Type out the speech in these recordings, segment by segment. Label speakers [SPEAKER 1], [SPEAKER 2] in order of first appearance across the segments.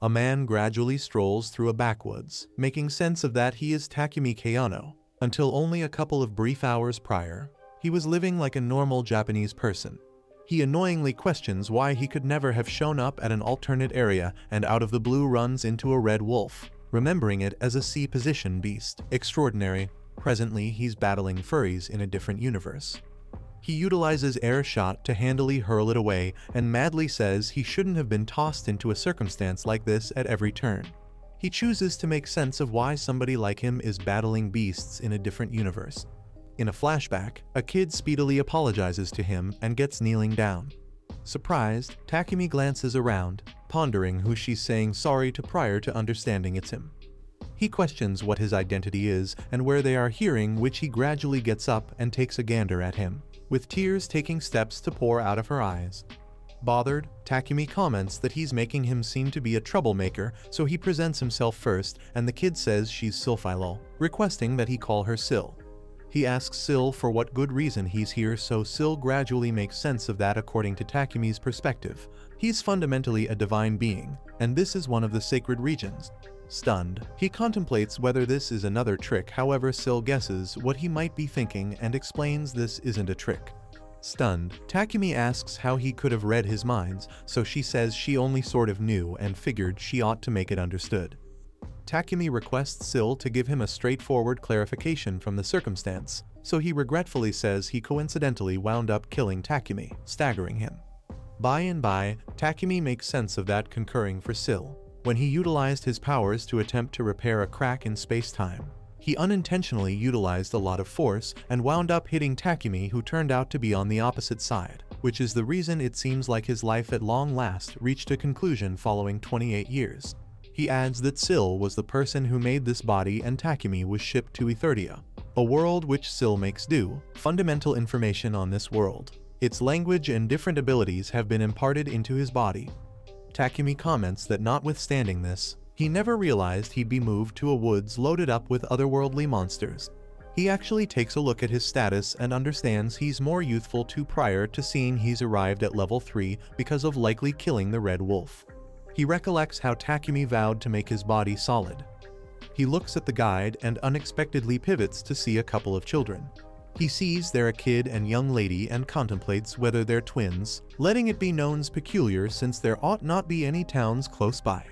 [SPEAKER 1] A man gradually strolls through a backwoods, making sense of that he is Takumi Kayano. Until only a couple of brief hours prior, he was living like a normal Japanese person. He annoyingly questions why he could never have shown up at an alternate area and out of the blue runs into a red wolf, remembering it as a C-position beast. Extraordinary. Presently, he's battling furries in a different universe. He utilizes air shot to handily hurl it away and madly says he shouldn't have been tossed into a circumstance like this at every turn. He chooses to make sense of why somebody like him is battling beasts in a different universe. In a flashback, a kid speedily apologizes to him and gets kneeling down. Surprised, Takumi glances around, pondering who she's saying sorry to prior to understanding it's him. He questions what his identity is and where they are hearing which he gradually gets up and takes a gander at him, with tears taking steps to pour out of her eyes. Bothered, Takumi comments that he's making him seem to be a troublemaker, so he presents himself first and the kid says she's Silphilol, requesting that he call her Sil. He asks Sil for what good reason he's here so Sil gradually makes sense of that according to Takumi's perspective. He's fundamentally a divine being, and this is one of the sacred regions. Stunned, he contemplates whether this is another trick however Sil guesses what he might be thinking and explains this isn't a trick. Stunned, Takumi asks how he could have read his minds, so she says she only sort of knew and figured she ought to make it understood. Takumi requests Sil to give him a straightforward clarification from the circumstance, so he regretfully says he coincidentally wound up killing Takumi, staggering him. By and by, Takumi makes sense of that concurring for Sil. When he utilized his powers to attempt to repair a crack in space-time, he unintentionally utilized a lot of force and wound up hitting Takumi who turned out to be on the opposite side, which is the reason it seems like his life at long last reached a conclusion following 28 years. He adds that Sil was the person who made this body and Takumi was shipped to Etheria, a world which Sil makes do, fundamental information on this world. Its language and different abilities have been imparted into his body. Takumi comments that notwithstanding this, he never realized he'd be moved to a woods loaded up with otherworldly monsters. He actually takes a look at his status and understands he's more youthful to prior to seeing he's arrived at level 3 because of likely killing the Red Wolf. He recollects how Takumi vowed to make his body solid. He looks at the guide and unexpectedly pivots to see a couple of children. He sees they're a kid and young lady and contemplates whether they're twins, letting it be known's peculiar since there ought not be any towns close by.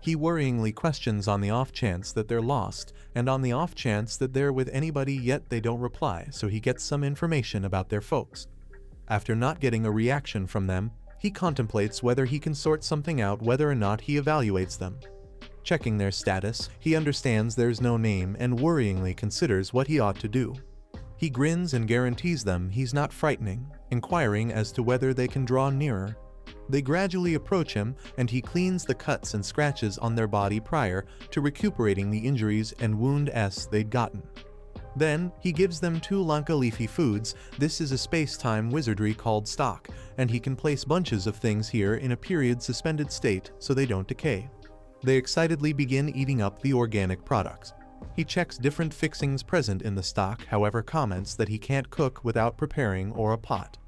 [SPEAKER 1] He worryingly questions on the off chance that they're lost, and on the off chance that they're with anybody yet they don't reply so he gets some information about their folks. After not getting a reaction from them, he contemplates whether he can sort something out whether or not he evaluates them. Checking their status, he understands there's no name and worryingly considers what he ought to do. He grins and guarantees them he's not frightening, inquiring as to whether they can draw nearer. They gradually approach him and he cleans the cuts and scratches on their body prior to recuperating the injuries and wound s they'd gotten. Then, he gives them two Lanka leafy foods, this is a space-time wizardry called stock, and he can place bunches of things here in a period suspended state so they don't decay. They excitedly begin eating up the organic products. He checks different fixings present in the stock, however comments that he can't cook without preparing or a pot.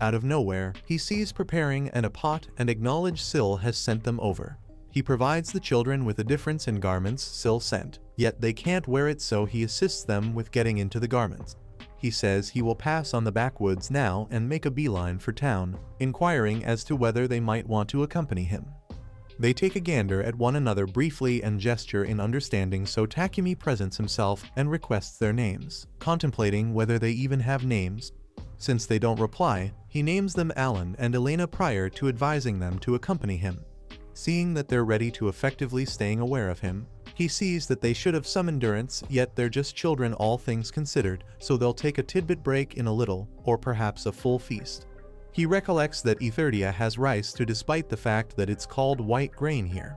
[SPEAKER 1] Out of nowhere, he sees preparing and a pot and acknowledge Sil has sent them over. He provides the children with a difference in garments Sil sent, yet they can't wear it so he assists them with getting into the garments. He says he will pass on the backwoods now and make a beeline for town, inquiring as to whether they might want to accompany him. They take a gander at one another briefly and gesture in understanding so Takumi presents himself and requests their names, contemplating whether they even have names. Since they don't reply, he names them Alan and Elena prior to advising them to accompany him. Seeing that they're ready to effectively staying aware of him, he sees that they should have some endurance, yet they're just children all things considered, so they'll take a tidbit break in a little, or perhaps a full feast. He recollects that Etheria has rice to despite the fact that it's called white grain here.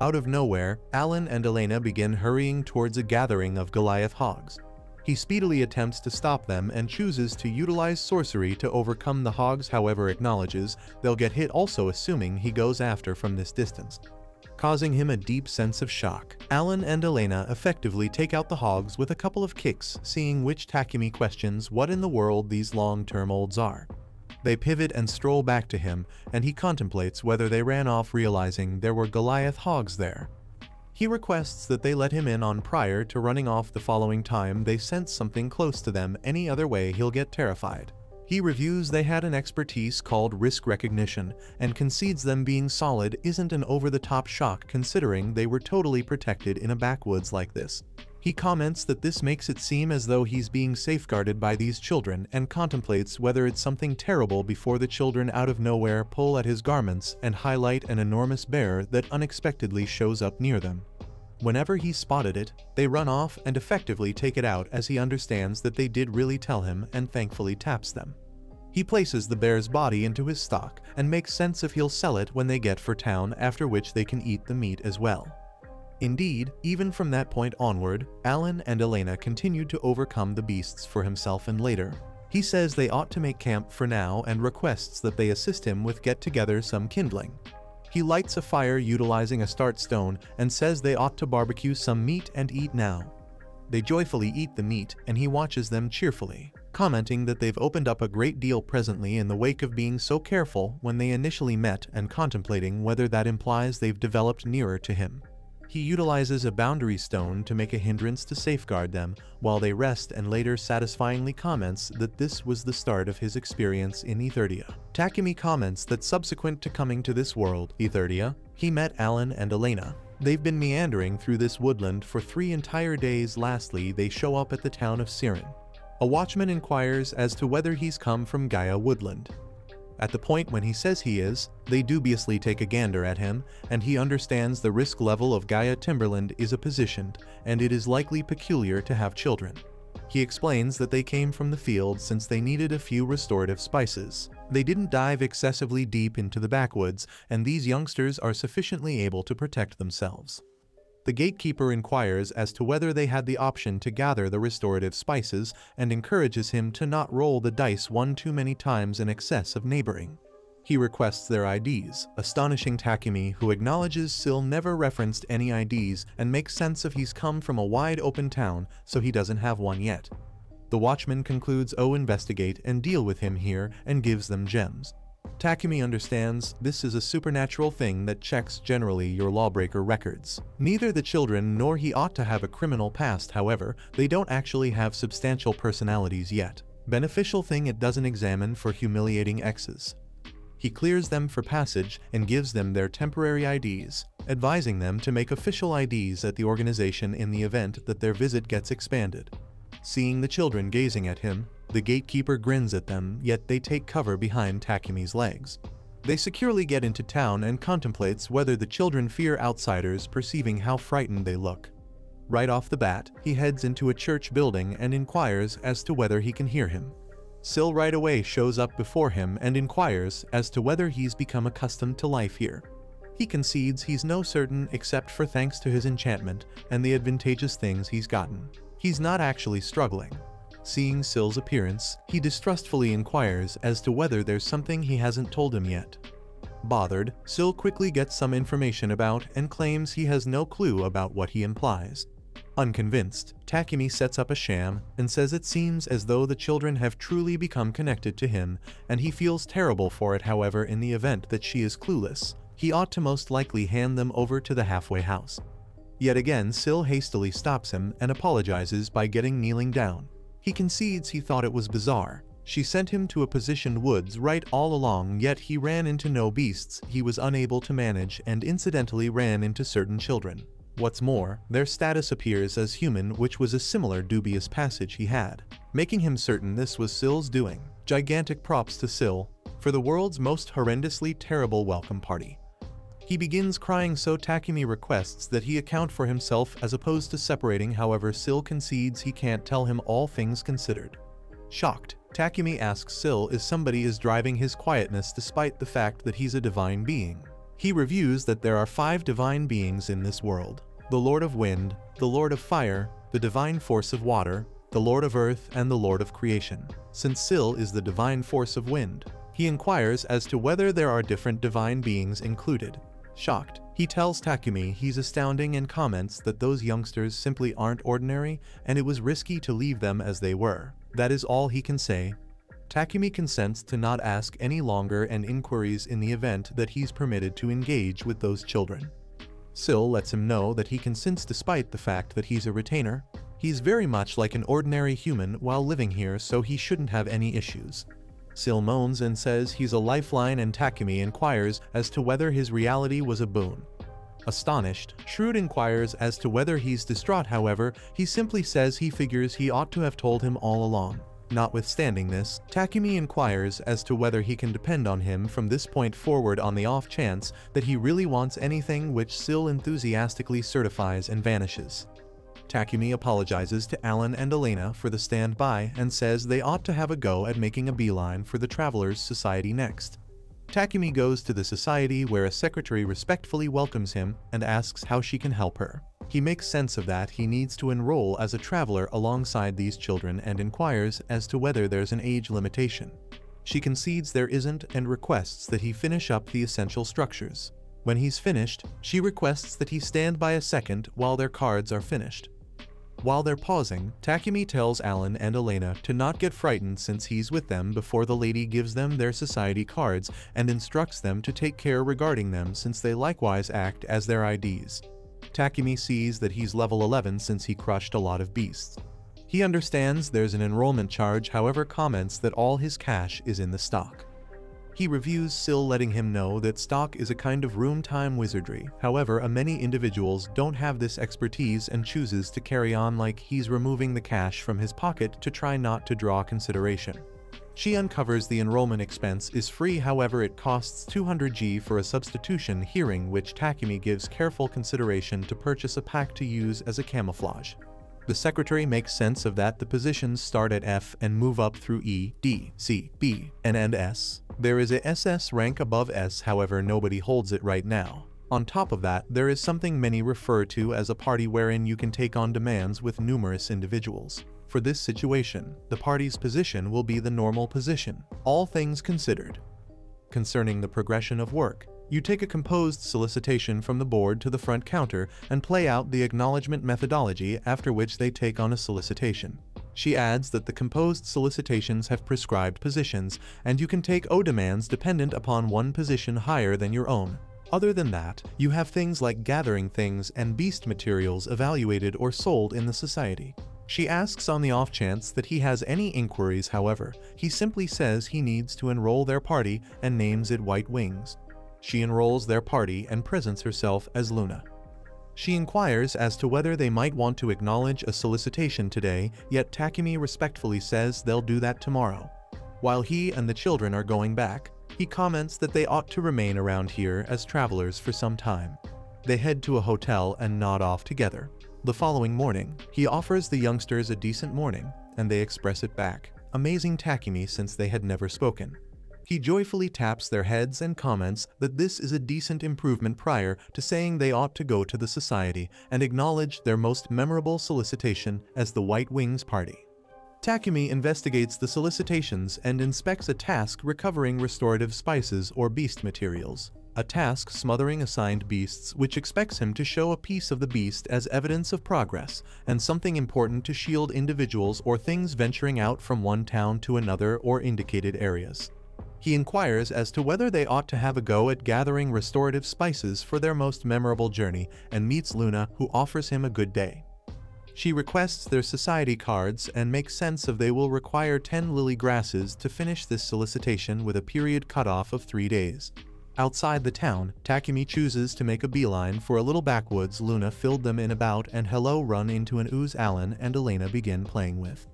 [SPEAKER 1] Out of nowhere, Alan and Elena begin hurrying towards a gathering of Goliath hogs. He speedily attempts to stop them and chooses to utilize sorcery to overcome the hogs however acknowledges they'll get hit also assuming he goes after from this distance. Causing him a deep sense of shock, Alan and Elena effectively take out the hogs with a couple of kicks seeing which Takumi questions what in the world these long-term olds are. They pivot and stroll back to him, and he contemplates whether they ran off realizing there were Goliath hogs there. He requests that they let him in on prior to running off the following time they sense something close to them any other way he'll get terrified. He reviews they had an expertise called risk recognition and concedes them being solid isn't an over-the-top shock considering they were totally protected in a backwoods like this. He comments that this makes it seem as though he's being safeguarded by these children and contemplates whether it's something terrible before the children out of nowhere pull at his garments and highlight an enormous bear that unexpectedly shows up near them. Whenever he spotted it, they run off and effectively take it out as he understands that they did really tell him and thankfully taps them. He places the bear's body into his stock and makes sense if he'll sell it when they get for town after which they can eat the meat as well. Indeed, even from that point onward, Alan and Elena continued to overcome the beasts for himself and later. He says they ought to make camp for now and requests that they assist him with get together some kindling. He lights a fire utilizing a start stone and says they ought to barbecue some meat and eat now. They joyfully eat the meat and he watches them cheerfully, commenting that they've opened up a great deal presently in the wake of being so careful when they initially met and contemplating whether that implies they've developed nearer to him. He utilizes a boundary stone to make a hindrance to safeguard them while they rest and later satisfyingly comments that this was the start of his experience in Etheria. Takumi comments that subsequent to coming to this world, Etheria, he met Alan and Elena. They've been meandering through this woodland for three entire days lastly they show up at the town of Siren. A watchman inquires as to whether he's come from Gaia Woodland. At the point when he says he is, they dubiously take a gander at him, and he understands the risk level of Gaia Timberland is a positioned, and it is likely peculiar to have children. He explains that they came from the field since they needed a few restorative spices. They didn't dive excessively deep into the backwoods, and these youngsters are sufficiently able to protect themselves. The gatekeeper inquires as to whether they had the option to gather the restorative spices and encourages him to not roll the dice one too many times in excess of neighboring. He requests their IDs, astonishing Takumi who acknowledges Sil never referenced any IDs and makes sense of he's come from a wide open town so he doesn't have one yet. The watchman concludes O investigate and deal with him here and gives them gems. Takumi understands this is a supernatural thing that checks generally your lawbreaker records. Neither the children nor he ought to have a criminal past however, they don't actually have substantial personalities yet. Beneficial thing it doesn't examine for humiliating exes. He clears them for passage and gives them their temporary IDs, advising them to make official IDs at the organization in the event that their visit gets expanded. Seeing the children gazing at him, the gatekeeper grins at them, yet they take cover behind Takumi's legs. They securely get into town and contemplates whether the children fear outsiders perceiving how frightened they look. Right off the bat, he heads into a church building and inquires as to whether he can hear him. Sil right away shows up before him and inquires as to whether he's become accustomed to life here. He concedes he's no certain except for thanks to his enchantment and the advantageous things he's gotten. He's not actually struggling, Seeing Sil's appearance, he distrustfully inquires as to whether there's something he hasn't told him yet. Bothered, Sil quickly gets some information about and claims he has no clue about what he implies. Unconvinced, Takumi sets up a sham and says it seems as though the children have truly become connected to him, and he feels terrible for it however in the event that she is clueless. He ought to most likely hand them over to the halfway house. Yet again Sil hastily stops him and apologizes by getting kneeling down. He concedes he thought it was bizarre. She sent him to a positioned woods right all along yet he ran into no beasts he was unable to manage and incidentally ran into certain children. What's more, their status appears as human which was a similar dubious passage he had, making him certain this was Sil's doing. Gigantic props to Sil for the world's most horrendously terrible welcome party. He begins crying so Takumi requests that he account for himself as opposed to separating however Sil concedes he can't tell him all things considered. Shocked, Takumi asks Sil if somebody is driving his quietness despite the fact that he's a divine being. He reviews that there are five divine beings in this world. The Lord of Wind, the Lord of Fire, the Divine Force of Water, the Lord of Earth, and the Lord of Creation. Since Sil is the divine force of wind, he inquires as to whether there are different divine beings included, Shocked, he tells Takumi he's astounding and comments that those youngsters simply aren't ordinary and it was risky to leave them as they were. That is all he can say. Takumi consents to not ask any longer and inquiries in the event that he's permitted to engage with those children. Sil lets him know that he consents despite the fact that he's a retainer. He's very much like an ordinary human while living here so he shouldn't have any issues. Sil moans and says he's a lifeline and Takumi inquires as to whether his reality was a boon. Astonished, Shrewd inquires as to whether he's distraught however, he simply says he figures he ought to have told him all along. Notwithstanding this, Takumi inquires as to whether he can depend on him from this point forward on the off chance that he really wants anything which Sil enthusiastically certifies and vanishes. Takumi apologizes to Alan and Elena for the standby and says they ought to have a go at making a beeline for the Travelers Society next. Takumi goes to the society where a secretary respectfully welcomes him and asks how she can help her. He makes sense of that he needs to enroll as a traveler alongside these children and inquires as to whether there's an age limitation. She concedes there isn't and requests that he finish up the essential structures. When he's finished, she requests that he stand by a second while their cards are finished. While they're pausing, Takumi tells Alan and Elena to not get frightened since he's with them before the lady gives them their society cards and instructs them to take care regarding them since they likewise act as their IDs. Takumi sees that he's level 11 since he crushed a lot of beasts. He understands there's an enrollment charge however comments that all his cash is in the stock. He reviews Sil letting him know that stock is a kind of room-time wizardry, however a many individuals don't have this expertise and chooses to carry on like he's removing the cash from his pocket to try not to draw consideration. She uncovers the enrollment expense is free however it costs 200G for a substitution hearing which Takumi gives careful consideration to purchase a pack to use as a camouflage. The secretary makes sense of that the positions start at F and move up through E, D, C, B, and end S. There is a SS rank above S however nobody holds it right now. On top of that, there is something many refer to as a party wherein you can take on demands with numerous individuals. For this situation, the party's position will be the normal position, all things considered. Concerning the progression of work, you take a composed solicitation from the board to the front counter and play out the acknowledgement methodology after which they take on a solicitation. She adds that the composed solicitations have prescribed positions, and you can take O demands dependent upon one position higher than your own. Other than that, you have things like gathering things and beast materials evaluated or sold in the society. She asks on the off chance that he has any inquiries however, he simply says he needs to enroll their party and names it White Wings. She enrolls their party and presents herself as Luna. She inquires as to whether they might want to acknowledge a solicitation today, yet Takumi respectfully says they'll do that tomorrow. While he and the children are going back, he comments that they ought to remain around here as travelers for some time. They head to a hotel and nod off together. The following morning, he offers the youngsters a decent morning, and they express it back, amazing Takumi since they had never spoken. He joyfully taps their heads and comments that this is a decent improvement prior to saying they ought to go to the society and acknowledge their most memorable solicitation as the White Wings Party. Takumi investigates the solicitations and inspects a task recovering restorative spices or beast materials. A task smothering assigned beasts which expects him to show a piece of the beast as evidence of progress and something important to shield individuals or things venturing out from one town to another or indicated areas. He inquires as to whether they ought to have a go at gathering restorative spices for their most memorable journey and meets Luna who offers him a good day. She requests their society cards and makes sense of they will require 10 lily grasses to finish this solicitation with a period cutoff of 3 days. Outside the town, Takumi chooses to make a beeline for a little backwoods Luna filled them in about and Hello run into an ooze Alan and Elena begin playing with.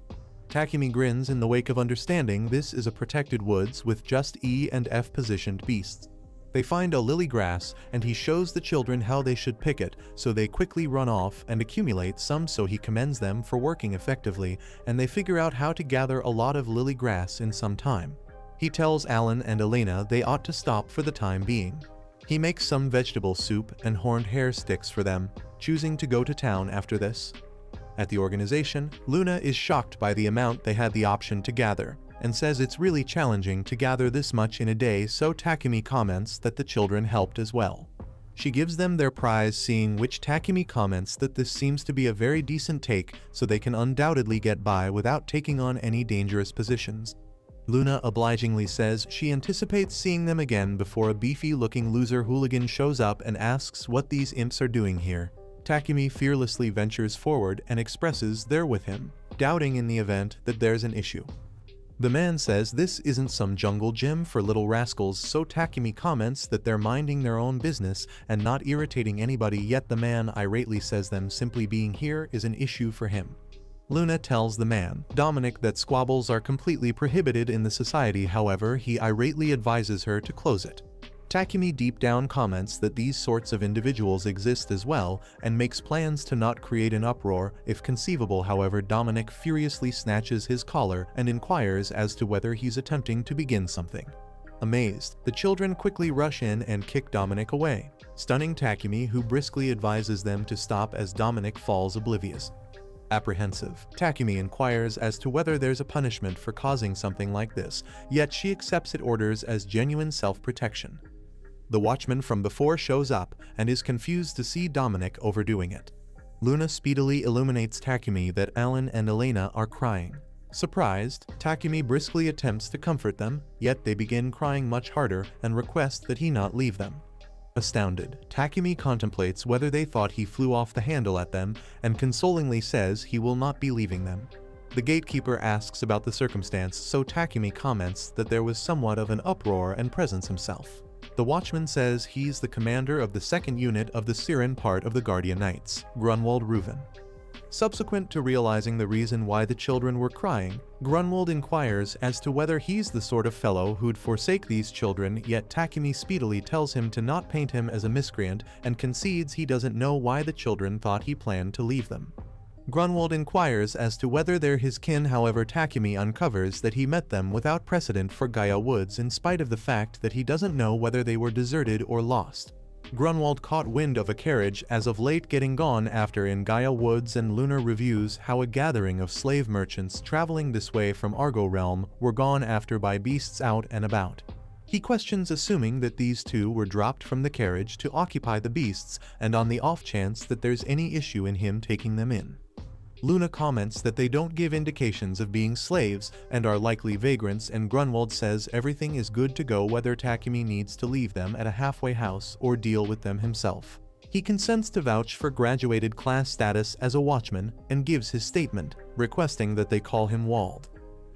[SPEAKER 1] Takumi grins in the wake of understanding this is a protected woods with just E and F positioned beasts. They find a lily grass and he shows the children how they should pick it so they quickly run off and accumulate some so he commends them for working effectively and they figure out how to gather a lot of lily grass in some time. He tells Alan and Elena they ought to stop for the time being. He makes some vegetable soup and horned hair sticks for them, choosing to go to town after this. At the organization, Luna is shocked by the amount they had the option to gather, and says it's really challenging to gather this much in a day so Takumi comments that the children helped as well. She gives them their prize seeing which Takumi comments that this seems to be a very decent take so they can undoubtedly get by without taking on any dangerous positions. Luna obligingly says she anticipates seeing them again before a beefy-looking loser hooligan shows up and asks what these imps are doing here. Takumi fearlessly ventures forward and expresses they're with him, doubting in the event that there's an issue. The man says this isn't some jungle gym for little rascals so Takumi comments that they're minding their own business and not irritating anybody yet the man irately says them simply being here is an issue for him. Luna tells the man, Dominic that squabbles are completely prohibited in the society however he irately advises her to close it. Takumi deep down comments that these sorts of individuals exist as well and makes plans to not create an uproar if conceivable however Dominic furiously snatches his collar and inquires as to whether he's attempting to begin something. Amazed, the children quickly rush in and kick Dominic away, stunning Takumi who briskly advises them to stop as Dominic falls oblivious. Apprehensive, Takumi inquires as to whether there's a punishment for causing something like this, yet she accepts it orders as genuine self-protection. The watchman from before shows up and is confused to see Dominic overdoing it. Luna speedily illuminates Takumi that Alan and Elena are crying. Surprised, Takumi briskly attempts to comfort them, yet they begin crying much harder and request that he not leave them. Astounded, Takumi contemplates whether they thought he flew off the handle at them and consolingly says he will not be leaving them. The gatekeeper asks about the circumstance so Takumi comments that there was somewhat of an uproar and presents himself. The Watchman says he's the commander of the second unit of the Siren part of the Guardian Knights, Grunwald Reuven. Subsequent to realizing the reason why the children were crying, Grunwald inquires as to whether he's the sort of fellow who'd forsake these children yet Takumi speedily tells him to not paint him as a miscreant and concedes he doesn't know why the children thought he planned to leave them. Grunwald inquires as to whether they're his kin however Takumi uncovers that he met them without precedent for Gaia Woods in spite of the fact that he doesn't know whether they were deserted or lost. Grunwald caught wind of a carriage as of late getting gone after in Gaia Woods and Luna reviews how a gathering of slave merchants traveling this way from Argo Realm were gone after by beasts out and about. He questions assuming that these two were dropped from the carriage to occupy the beasts and on the off chance that there's any issue in him taking them in. Luna comments that they don't give indications of being slaves and are likely vagrants and Grunwald says everything is good to go whether Takumi needs to leave them at a halfway house or deal with them himself. He consents to vouch for graduated class status as a watchman and gives his statement, requesting that they call him Wald.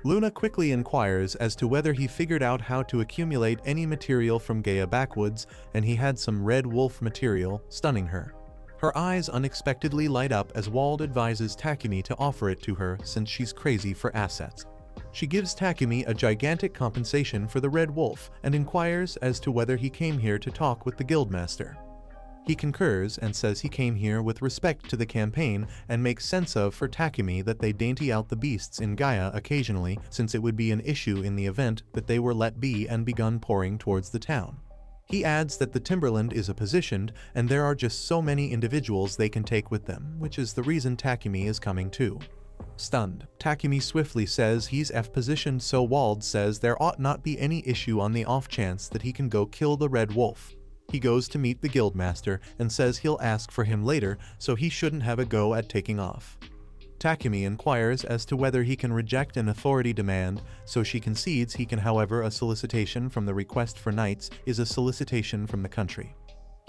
[SPEAKER 1] Luna quickly inquires as to whether he figured out how to accumulate any material from Gaia Backwoods and he had some red wolf material, stunning her. Her eyes unexpectedly light up as Wald advises Takumi to offer it to her since she's crazy for assets. She gives Takumi a gigantic compensation for the Red Wolf and inquires as to whether he came here to talk with the Guildmaster. He concurs and says he came here with respect to the campaign and makes sense of for Takumi that they dainty out the beasts in Gaia occasionally since it would be an issue in the event that they were let be and begun pouring towards the town. He adds that the Timberland is a positioned, and there are just so many individuals they can take with them, which is the reason Takumi is coming too. Stunned, Takumi swiftly says he's F-positioned so Wald says there ought not be any issue on the off chance that he can go kill the Red Wolf. He goes to meet the Guildmaster and says he'll ask for him later so he shouldn't have a go at taking off. Takumi inquires as to whether he can reject an authority demand, so she concedes he can however a solicitation from the request for knights is a solicitation from the country.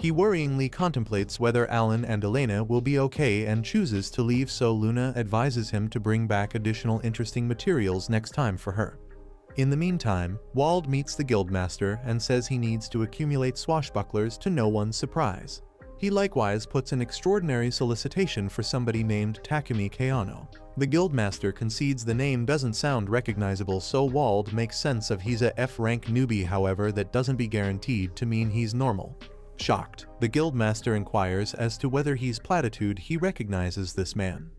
[SPEAKER 1] He worryingly contemplates whether Alan and Elena will be okay and chooses to leave so Luna advises him to bring back additional interesting materials next time for her. In the meantime, Wald meets the guildmaster and says he needs to accumulate swashbucklers to no one's surprise. He likewise puts an extraordinary solicitation for somebody named Takumi Kayano. The guildmaster concedes the name doesn't sound recognizable so Wald makes sense of he's a F-rank newbie however that doesn't be guaranteed to mean he's normal. Shocked, the guildmaster inquires as to whether he's platitude he recognizes this man.